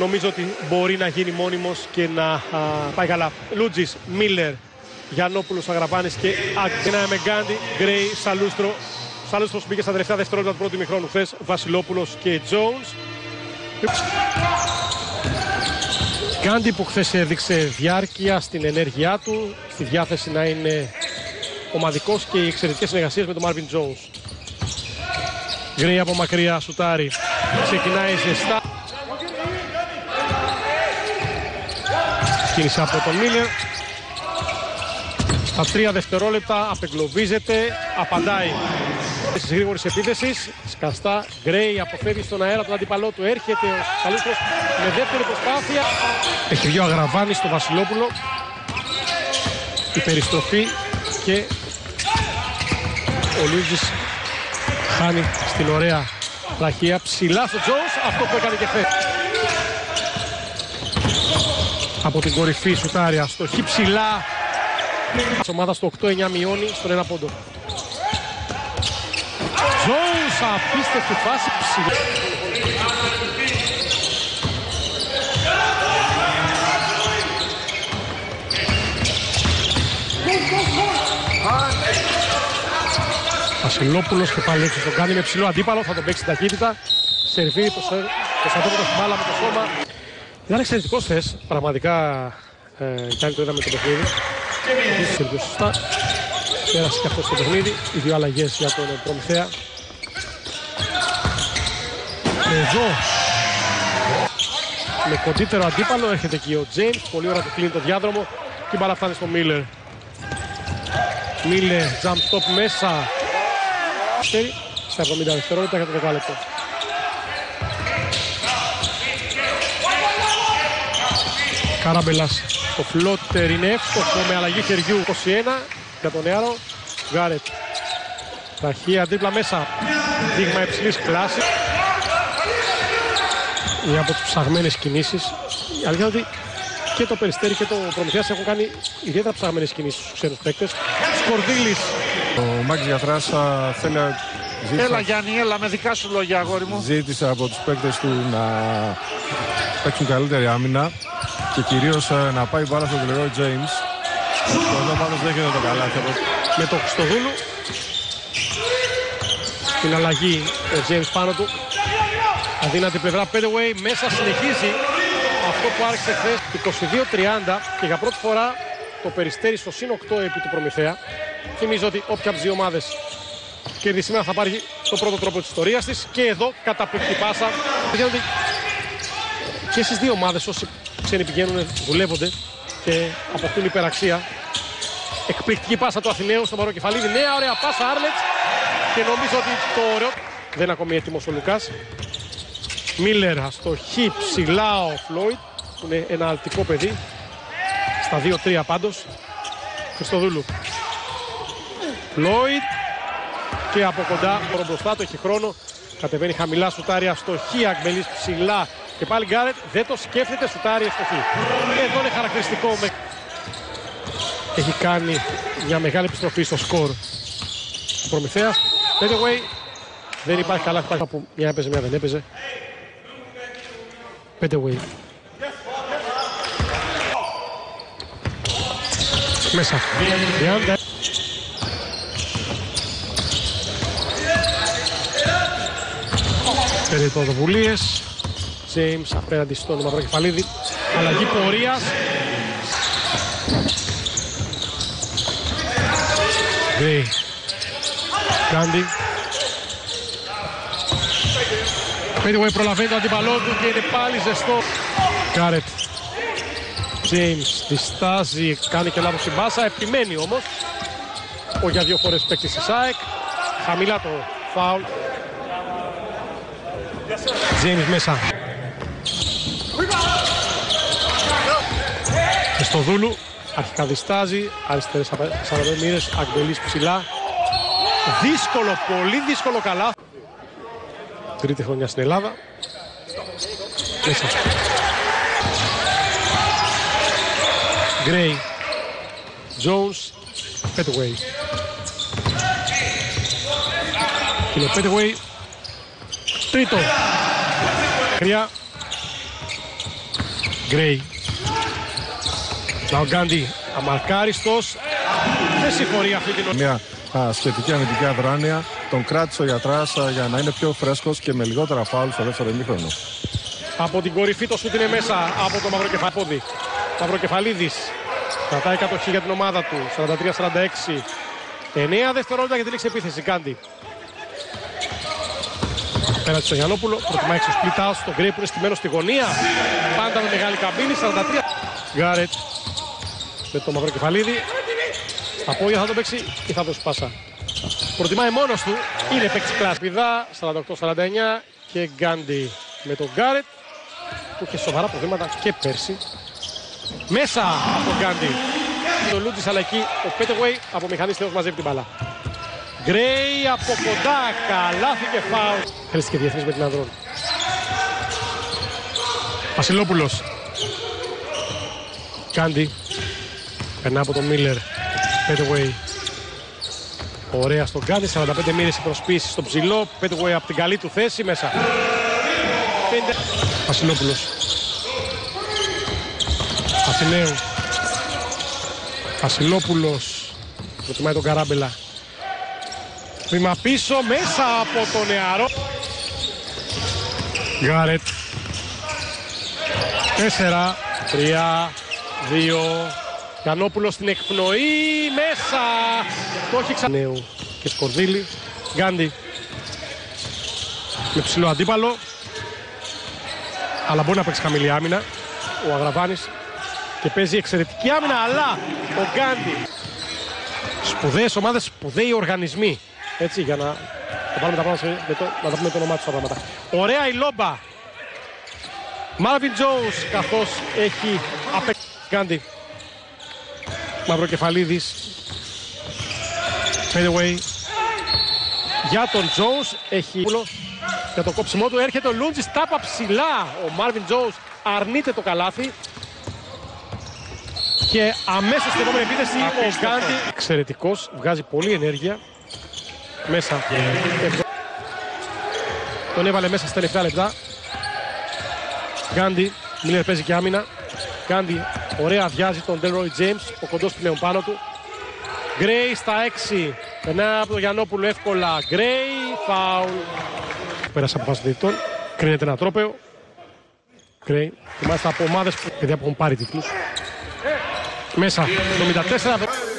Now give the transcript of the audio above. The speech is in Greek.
νομίζω ότι μπορεί να γίνει μόνιμος και να α, πάει καλά. Λούτζης, Μίλλερ, Γιαννόπουλος, Αγραπάνης και Αγγένα Μεγκάντι, Γκρέι, Σαλούστρο. Σαλούστρος μπήκε στα τελευταία δευτερόλεπτα του πρώτου μηχρόνου χθες. Βασιλόπουλος και Τζόουνς. Γκάντι που χθες έδειξε διάρκεια στην ενέργειά του, στη διάθεση να είναι ομαδικός και οι εξαιρετικές συνεργασίες με τον Μάρβιν Τζόουνς. Γκρέι από μακριά, σουτάρι. Ξεκινάει ζεστά. Κίνηση από τον Μίλλερ. Στα τρία δευτερόλεπτα απεγκλωβίζεται, απαντάει της γρήγορης επίθεσης. Σκαστά, Γκρέι αποφεύγει στον αέρα τον αντίπαλό του. Έρχεται ο Καλούστρος με δεύτερη προσπάθεια. Έχει βγει ο Αγραβάνης στο Βασιλόπουλο. Η περιστροφή και ο Λούτζης χάνει στην ωραία τραχεία. Ψηλά στο Τζόους, αυτό που έκανε και χθες. Από την κορυφή σουτάρια στο χι ψηλά. Της ομάδας στο 8-9 μειώνει στον ένα πόντο. Jones απίστευτη φάση ψηλά. Βασιλόπουλος και πάλι έξω τον κάνει με ψηλό αντίπαλο, θα τον παίξει την ταχύτητα. Σερβί, το, το στρατόπεδο στην μπάλα με το σώμα. Ήταν εξαιρετικός θες, πραγματικά ε, κάνει το είδαμε το παιχνίδι. Επίσης σωστά. Πέρασε και αυτό στο παιχνίδι. Οι δύο αλλαγές για τον Προμηθέα. Εδώ με κοντύτερο αντίπαλο έρχεται εκεί ο James. Πολύ ωραία του κλείνει το διάδρομο και η μπάλα φτάνει στο Μίλλερ. Μίλλερ, jump stop μέσα. Στα 70 δευτερόλεπτα για το δεκάλεπτο. Καράμπελας. Το φλότερ είναι εύστοχο με αλλαγή χεριού 21 για τον νεάρο Γκάρετ. Ταχεία δίπλα μέσα. Δείγμα υψηλής κλάσης. Μια από τις ψαγμένες κινήσεις. Η αλήθεια ότι και το Περιστέρι και το Προμηθέας έχουν κάνει ιδιαίτερα ψαγμένες κινήσεις στους ξένους παίκτες. Σκορδίλης. Ο Μάκης Γιατράς θέλει να Ζήτησα... Έλα Γιάννη, έλα με δικά σου λόγια αγόρι μου. Ζήτησε από τους παίκτες του να παίξουν καλύτερη άμυνα και κυρίως να πάει μπάλα στον Γλερόι James. Εδώ πάντως δέχεται το καλάθι. Με το Χριστοδούλου. Την αλλαγή ο James πάνω του. Αδύνατη πλευρά way μέσα συνεχίζει αυτό που άρχισε χθες 22-30 και για πρώτη φορά το περιστέρι στο συν 8 επί του Προμηθέα. Θυμίζω ότι όποια από τις δύο ομάδες κερδίσει σήμερα θα πάρει το πρώτο τρόπο της ιστορίας της και εδώ καταπληκτική πάσα. Και στις δύο ομάδες όσοι ξένοι πηγαίνουν, δουλεύονται και αποκτούν υπεραξία. Εκπληκτική πάσα του Αθηναίου στο Μαροκεφαλίδη. Νέα ωραία πάσα Άρλετς και νομίζω ότι το ωραίο... Δεν είναι ακόμη έτοιμος ο Λουκάς. Μίλλερ στο χ ψηλά ο Φλόιτ που είναι ένα αλτικό παιδί. Στα 2-3 πάντως. Χριστοδούλου. Φλόιτ και από κοντά ο μπροστά του έχει χρόνο. Κατεβαίνει χαμηλά σουτάρια στο χ Αγμπελής ψηλά και πάλι Γκάρετ δεν το σκέφτεται σουτάρει ευστοχή. Εδώ είναι χαρακτηριστικό. Με... Έχει κάνει μια μεγάλη επιστροφή στο σκορ. Ο Προμηθέας. way, δεν υπάρχει καλά χτάκι που μια έπαιζε, μια δεν έπαιζε. way. Μέσα. Πέντε πρωτοβουλίες. James απέναντι στον Μαυροκεφαλίδη. Αλλαγή πορείας. Γκρέι. Κάντι. Πέντιγουε προλαβαίνει το αντιπαλό του και είναι πάλι ζεστό. Κάρετ. James διστάζει, κάνει και λάθος στην μπάσα, επιμένει όμως. Ο για δύο φορές παίκτης της ΑΕΚ. Χαμηλά το φάουλ. James μέσα. Στο Δούλου. Αρχικά διστάζει. Αριστερές 45 μοίρες. Αγγελής ψηλά. Δύσκολο, πολύ δύσκολο καλά. Τρίτη χρονιά στην Ελλάδα. Μέσα. Γκρέι. Jones. Petway. Και ο Petway. Τρίτο. Χρειά. Γκρέι. Λαογκάντι αμαρκάριστος. Δεν συγχωρεί αυτή την Μια α, σχετική αμυντική αδράνεια. Τον κράτησε ο Γιατράς α, για να είναι πιο φρέσκος και με λιγότερα φάουλ στο δεύτερο ημίχρονο. Από την κορυφή το σούτ είναι μέσα από το Μαυροκεφαλίδη. Μαυροκεφαλίδης κρατάει κατοχή για την ομάδα του. 43-46. 9 δευτερόλεπτα για τη λήξη επίθεση. Γκάντι. Απέναντι στο Γιαννόπουλο. Προτιμάει έξω split out στον Γκρέι που είναι στημένος στη γωνία. Πάντα με μεγάλη καμπίνη. 43. Γκάρετς με το Μαυροκεφαλίδη. Στα πόδια θα το παίξει ή θα το σπάσα. Προτιμάει μόνος του. Είναι παίξει κλάση. Πηδά 48-49 και Γκάντι με τον Γκάρετ που είχε σοβαρά προβλήματα και πέρσι. Μέσα από τον Γκάντι. Το Λούτζης αλλά εκεί ο Πέτεγουέι από μηχανής θεός μαζεύει την μπαλά. Γκρέι από κοντά, καλάθι και φάουλ. Χρήστηκε διεθνής με την Ανδρών. Βασιλόπουλος. Κάντι. Περνά από τον Μίλλερ. Πέτεγουέι. Ωραία στον Κάντις. 45 μοίρες η προσποίηση στο ψηλό. Πέτεγουέι από την καλή του θέση μέσα. Πέντε. Βασιλόπουλος. Αθηναίου. Βασιλόπουλος. Προτιμάει τον Καράμπελα. Βήμα πίσω μέσα από το νεαρό. Γκάρετ. 4, 3, 2. Γιαννόπουλος στην εκπνοή. Μέσα. Το έχει ξανέου. Και Σκορδίλη. Γκάντι. Με ψηλό αντίπαλο. Αλλά μπορεί να παίξει χαμηλή άμυνα. Ο Αγραβάνης. Και παίζει εξαιρετική άμυνα. Αλλά ο Γκάντι. Σπουδαίες ομάδες, σπουδαίοι οργανισμοί. Έτσι, για να τα πάρουμε τα πράγματα με το, να τα πούμε το όνομά τους τα πράγματα. Ωραία η λόμπα. Μάρβιν Τζόους καθώς έχει απέξει. Γκάντι. Μαυροκεφαλίδης. Fade away. Για τον Τζόους έχει για το κόψιμό του έρχεται ο Λούντζης τάπα ψηλά. Ο Μάρβιν Τζόους αρνείται το καλάθι. Και αμέσως στην επόμενη επίθεση ο Γκάντι εξαιρετικός, βγάζει πολλή ενέργεια μέσα. Τον έβαλε μέσα στα τελευταία λεπτά. Γκάντι, Μίλερ παίζει και άμυνα. Γκάντι, ωραία αδειάζει τον Ντέλροι James, ο κοντός πλέον πάνω του. Γκρέι στα 6. Περνάει από τον Γιαννόπουλο εύκολα. Γκρέι, φάουλ. Πέρασε από φασδιτών. Κρίνεται ένα τρόπεο. Γκρέι. Και μάλιστα από ομάδες που, παιδιά που έχουν πάρει τίτλους. Μέσα, 74.